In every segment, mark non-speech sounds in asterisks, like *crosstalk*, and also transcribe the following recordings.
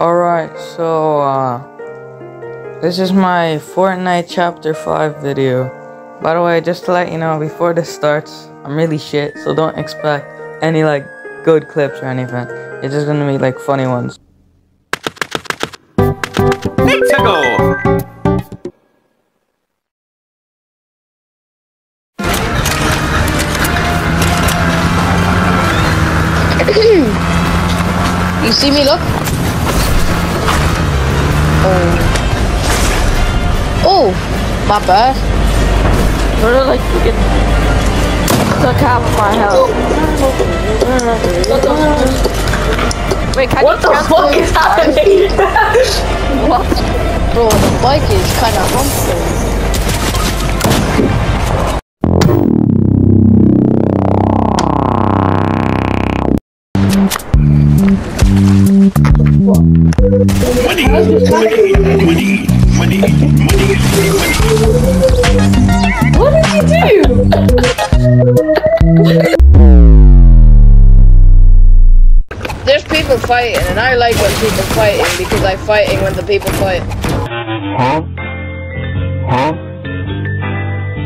Alright, so uh this is my Fortnite chapter 5 video. By the way, just to let you know before this starts, I'm really shit, so don't expect any like good clips or anything. It's just gonna be like funny ones. Let's *clears throat* go! You see me, look? Oh. Oh, my bad. Literally like freaking took half of my health. Wait, can What the fuck is happening? *laughs* What? Bro, the bike is kind of humping. What did you do? There's people fighting, and I like when people fighting because I fighting when the people fight. Huh? Huh?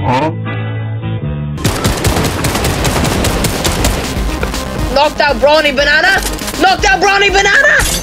Huh? Knocked out Brawny Banana! Knocked out Brawny Banana!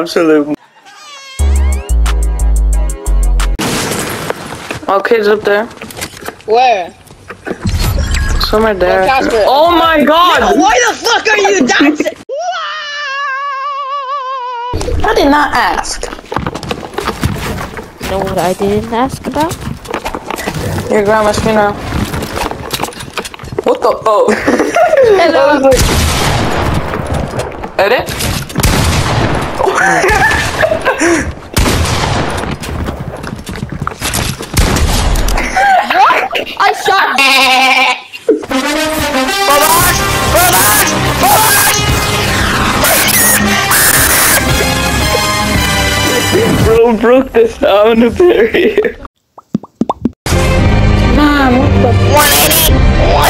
Absolute. Oh, kids up there. Where? Somewhere there. Casper. Oh my god! *laughs* Why the fuck are you dancing? I did not ask. You know what I didn't ask about? Your grandma's funeral. What the? Oh. *laughs* Hello. Edit? I shot. Bro broke the sound barrier. Man, what the 180, 180,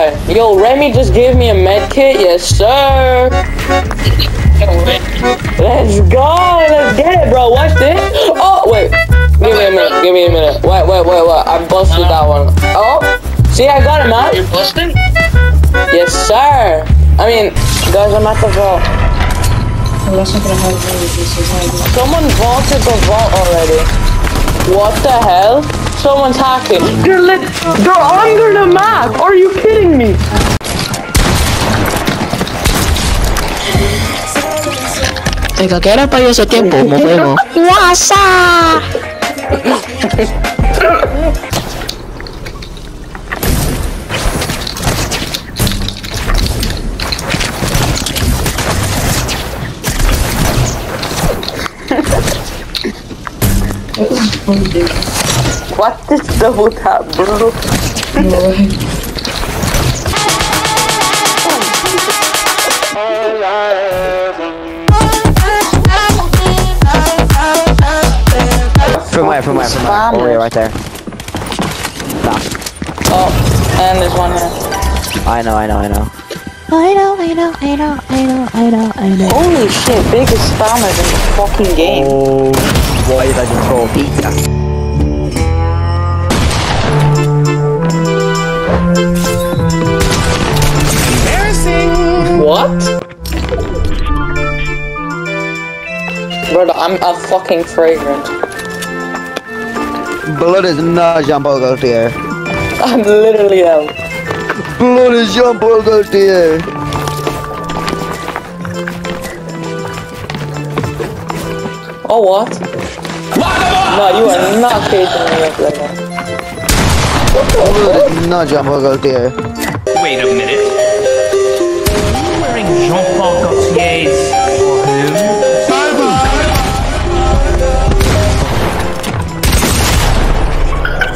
Yo, Remy just gave me a med kit. Yes, sir. Let's go. Let's get it, bro. Watch this. Oh, wait. Give me a minute. Give me a minute. Wait, wait, wait, wait. I busted that one. Oh, see, I got it, man. You're busting? Yes, sir. I mean, guys, I'm at the vault. Someone vaulted the vault already. What the hell? Someone's hacking. They're lit. They're under the map. Are you kidding me? Oiga, ¿qué era para ese tiempo? Nos vemos. ¡WhatsApp! What is double tap, bro? From where? From where? From where? Oh, yeah, right there. Oh, and there's one here. I know, I know, I know. I know, I know, I know, I know, I know, I know. Holy shit, biggest spammer in the fucking game. Oh, why did I just throw a pizza? What? Brother, I'm a fucking fragrant. Blood is not Jean Paul Gaultier. I'm literally out. Blood is Jean Paul Gaultier. Oh, what? No, you are not chasing me up like that. Blood is not Jean Wait a minute. Are You wearing Jean-Paul Gaultier's for whom?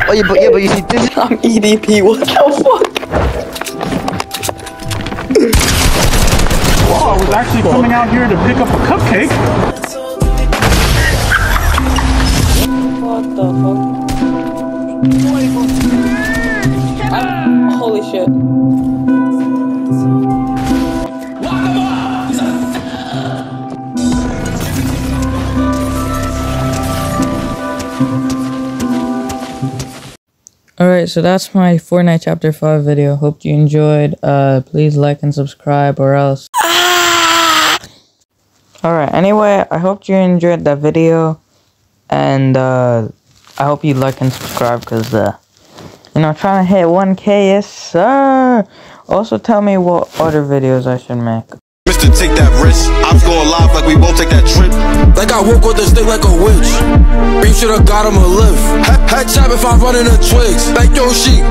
Oh yeah, but yeah, but you see, this is I'm EDP, what the fuck? I was actually coming out here to pick up a cupcake. What the fuck? I'm, shit. Alright, so that's my Fortnite Chapter 5 video. Hope you enjoyed. Uh, please like and subscribe or else. Alright, anyway, I hope you enjoyed that video. And, uh, I hope you like and subscribe because, uh, you know, trying to hit 1k, yes, sir. Also, tell me what other videos I should make. Mister, take that risk. I'm going live like we won't take that trip. Like I woke with a stick like a witch. You should've got him a lift. Head tap if I'm running the twigs. Like yo, she.